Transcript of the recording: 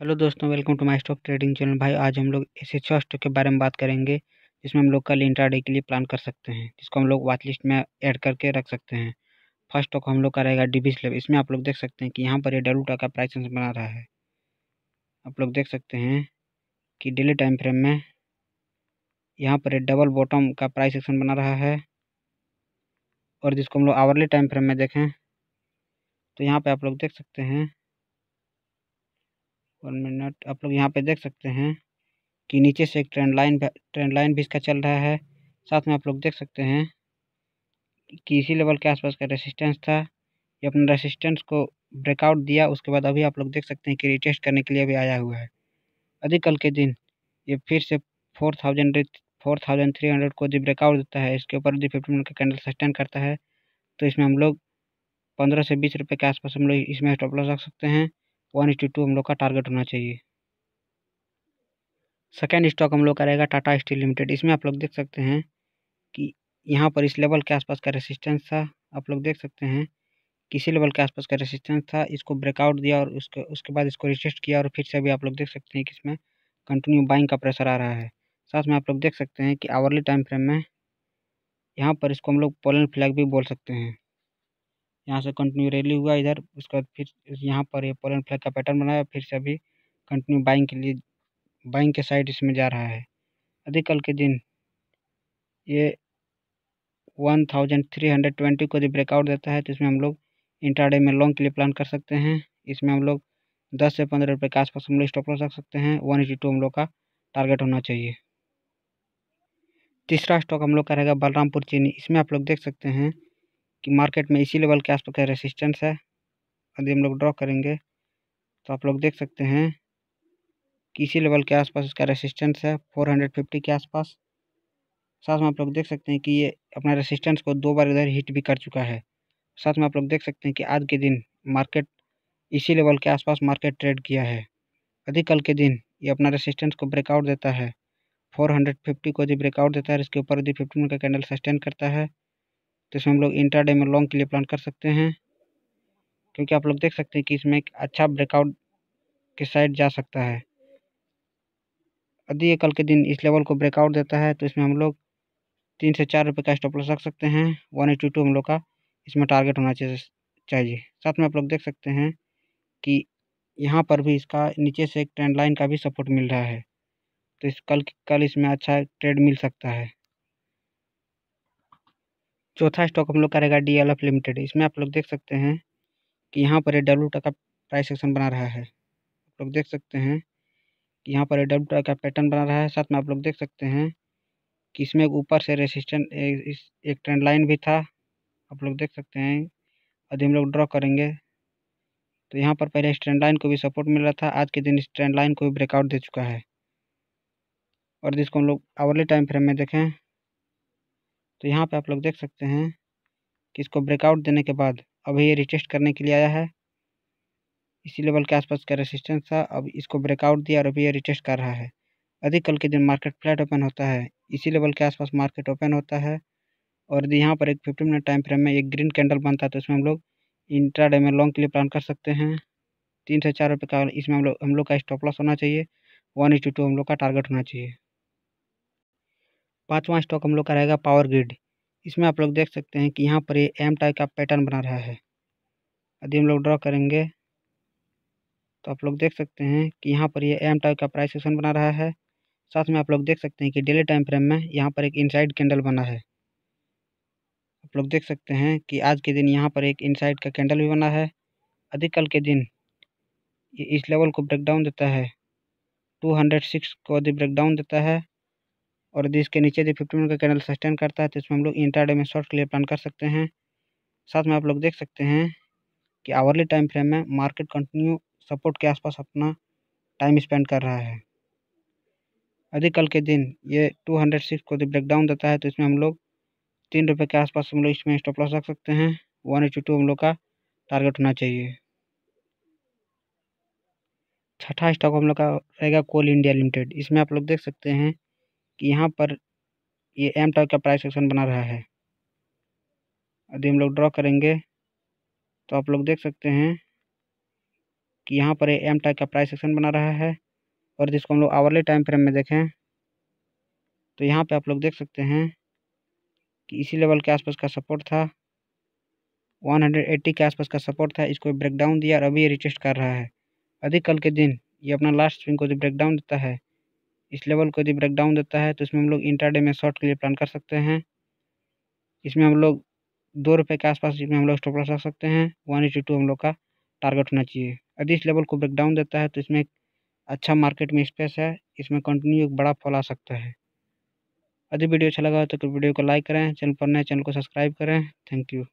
Hello दोस्तों, welcome to my stock trading channel. भाई, आज हम लोग ऐसे छः स्टॉक के बारे में बात करेंगे, जिसमें हम लोग कल इंट्राडे के लिए प्लान कर सकते हैं, जिसको हम लोग वाच लिस्ट में ऐड करके रख सकते हैं। फ़र्स्ट स्टॉक हम लोग का रहेगा डीबी स्लेब इसमें आप लोग देख सकते हैं कि यहाँ पर ये डब्ल्यू का प्राइस बना रहा है। आप लोग देख सकते हैं कि डेली टाइम फ्रेम में यहाँ पर डबल बॉटम का प्राइस एक्शन बना रहा है। और जिसको हम लोग आवरली टाइम फ्रेम में देखें तो यहाँ पर आप लोग देख सकते हैं वन मिनट आप लोग यहाँ पे देख सकते हैं कि नीचे से एक ट्रेंड लाइन ट्रेंड लाइन भी इसका चल रहा है। साथ में आप लोग देख सकते हैं कि इसी लेवल के आसपास का रेसिस्टेंस था। ये अपने रेसिस्टेंस को ब्रेकआउट दिया, उसके बाद अभी आप लोग देख सकते हैं कि रिटेस्ट करने के लिए भी आया हुआ है। अधिक कल के दिन ये फिर से four thousand four thousand three hundred को जो ब्रेकआउट देता है। इसके ऊपर जो फिफ्टी मिनट का कैंडल सस्टेन करता है। तो इसमें हम लोग पंद्रह से बीस रुपये के आसपास हम लोग इसमें स्टॉप लॉस रख सकते हैं। वन एटी टू हम लोग का टारगेट होना चाहिए। सेकेंड स्टॉक हम लोग का रहेगा टाटा स्टील लिमिटेड इसमें आप लोग देख सकते हैं कि यहाँ पर इस लेवल के आसपास का रेसिस्टेंस था। आप लोग देख सकते हैं किसी लेवल के आसपास का रेसिस्टेंस था। इसको ब्रेकआउट दिया और उसके उसके बाद इसको रिटेस्ट किया और फिर से अभी आप लोग देख सकते हैं कि इसमें कंटिन्यू बाइंग का प्रेशर आ रहा है। साथ में आप लोग देख सकते हैं कि आवरली टाइम फ्रेम में यहाँ पर इसको हम लोग पोलन फ्लैग भी बोल सकते हैं। यहाँ से कंटिन्यू रैली हुआ इधर, उसके बाद फिर यहाँ पर ये पोलन फ्लैग का पैटर्न बनाया फिर से अभी कंटिन्यू बाइंग के लिए बाइंग के साइड इसमें जा रहा है। अधिक कल के दिन ये one thousand three hundred twenty को जब ब्रेकआउट देता है तो इसमें हम लोग इंट्राडे में लॉन्ग के लिए प्लान कर सकते हैं। इसमें हम लोग दस से पंद्रह रुपये के आसपास हम लोग स्टॉप लॉस रख सकते हैं वन एटी टू हम लोग का टारगेट होना चाहिए। तीसरा स्टॉक हम लोग का रहेगा बलरामपुर चीनी, इसमें आप लोग देख सकते हैं कि मार्केट में इसी लेवल के आसपास का रेसिस्टेंस है यदि हम लोग ड्रॉ करेंगे तो आप लोग देख सकते हैं कि इसी लेवल के आसपास इसका रेसिस्टेंस है फोर हंड्रेड फिफ्टी के आसपास साथ में आप लोग देख सकते हैं कि ये अपना रेसिस्टेंस को दो बार इधर हिट भी कर चुका है। साथ में आप लोग देख सकते हैं कि आज के दिन मार्केट इसी लेवल के आसपास मार्केट ट्रेड किया है। यदि कल के दिन ये अपना रेसिस्टेंस को ब्रेकआउट देता है। फोर हंड्रेड फिफ्टी को यदि ब्रेकआउट देता है, इसके ऊपर यदि फिफ्टी मिनट का कैंडल सस्टेन करता है तो इसमें हम लोग इंटरडे में लॉन्ग के लिए प्लान कर सकते हैं। क्योंकि आप लोग देख सकते हैं कि इसमें एक अच्छा ब्रेकआउट के साइड जा सकता है। यदि ये कल के दिन इस लेवल को ब्रेकआउट देता है तो इसमें हम लोग तीन से चार रुपये का स्टॉप लॉस रख सकते हैं। वन एटी टू हम लोग का इसमें टारगेट होना चाहिए चाहिए। साथ में आप लोग देख सकते हैं कि यहाँ पर भी इसका नीचे से एक ट्रेंड लाइन का भी सपोर्ट मिल रहा है। तो इस कल कल इसमें अच्छा ट्रेड मिल सकता है। चौथा स्टॉक हम लोग का रहेगा डी लिमिटेड इसमें आप लोग देख सकते हैं कि यहाँ पर डब्ल्यू का प्राइस सेक्शन बना रहा है। आप लोग देख सकते हैं कि यहाँ पर डब्ल्यू का पैटर्न बना रहा है। साथ में आप लोग देख सकते हैं कि इसमें ऊपर से रेसिस्टेंट इस, एक ट्रेंड लाइन भी था। आप लोग देख सकते हैं। यदि हम लोग ड्रॉ करेंगे। तो यहाँ पर पहले इस ट्रेंड लाइन को भी सपोर्ट मिल रहा था। आज के दिन इस ट्रेंड लाइन को भी ब्रेकआउट दे चुका है। और जिसको हम लोग आवरली टाइम फ्रेम में देखें तो यहाँ पे आप लोग देख सकते हैं कि इसको ब्रेकआउट देने के बाद अभी ये रिटेस्ट करने के लिए आया है। इसी लेवल के आसपास का रेसिस्टेंस था, अब इसको ब्रेकआउट दिया और अभी ये रिटेस्ट कर रहा है। अधिक कल के दिन मार्केट फ्लैट ओपन होता है। इसी लेवल के आसपास मार्केट ओपन होता है और यदि यहाँ पर एक फिफ्टी मिनट टाइम फ्रेम में एक ग्रीन कैंडल बनता है तो इसमें हम लोग इंट्राडे में लॉन्ग के लिए प्लान कर सकते हैं। तीन से चार रुपये का इसमें हम लोग हम लोग का स्टॉप लॉस होना चाहिए। वन एटी टू हम लोग का टारगेट होना चाहिए। पाँचवा स्टॉक हम लोग का रहेगा पावर ग्रिड। इसमें आप लोग देख सकते हैं कि यहाँ पर ये एम टाइप का पैटर्न बना रहा है। यदि हम लोग ड्रॉ करेंगे तो आप लोग देख सकते हैं कि यहाँ पर ये एम टाइप का प्राइस सेक्शन बना रहा है। साथ में आप लोग देख सकते हैं कि डेली टाइम फ्रेम में यहाँ पर एक इनसाइड कैंडल बना है। आप लोग देख सकते हैं कि आज के दिन यहाँ पर एक इनसाइड का कैंडल भी बना है। अधिक कल के दिन ये इस लेवल को ब्रेक डाउन देता है। टू हंड्रेड सिक्स को यदि ब्रेकडाउन देता है। और यदि इसके नीचे यदि फिफ्टी मिनट का कैंडल सस्टेन करता है तो इसमें हम लोग इंटरडे में शॉर्ट के लिए प्लान कर सकते हैं। साथ में आप लोग देख सकते हैं कि आवरली टाइम फ्रेम में मार्केट कंटिन्यू सपोर्ट के आसपास अपना टाइम स्पेंड कर रहा है। यदि कल के दिन ये टू हंड्रेड सिक्स को यदि ब्रेक डाउन देता है तो इसमें हम लोग तीन रुपये के आसपास हम लोग इसमें स्टॉप लॉस रख सकते हैं। वन एटी टू हम लोग का टारगेट होना चाहिए। छठा स्टॉक हम लोग का रहेगा कोल इंडिया लिमिटेड इसमें आप लोग देख सकते हैं यहाँ पर ये एम टाइप का प्राइस सेक्शन बना रहा है। यदि हम लोग ड्रॉ करेंगे तो आप लोग देख सकते हैं कि यहाँ पर ये एम टाइप का प्राइस सेक्शन बना रहा है और जिसको हम लोग आवरली टाइम फ्रेम में देखें तो यहाँ पे आप लोग देख सकते हैं कि इसी लेवल के आसपास का सपोर्ट था 180 के आसपास का सपोर्ट था, इसको ब्रेकडाउन दिया और अभी ये रिटेस्ट कर रहा है। अधिक कल के दिन ये अपना लास्ट स्विंग को जो ब्रेकडाउन देता है इस लेवल को यदि ब्रेक डाउन देता है तो इसमें हम लोग इंटरडे में शॉर्ट के लिए प्लान कर सकते हैं। इसमें हम लोग दो रुपये के आसपास इसमें हम लोग स्टॉप लॉस रख सकते हैं। वन एटी टू हम लोग का टारगेट होना चाहिए। यदि इस लेवल को ब्रेक डाउन देता है तो इसमें एक अच्छा मार्केट में स्पेस है। इसमें कंटिन्यू एक बड़ा फॉल आ सकता है। यदि वीडियो अच्छा लगा तो वीडियो को लाइक करें, चैनल पर नए चैनल को सब्सक्राइब करें। Thank you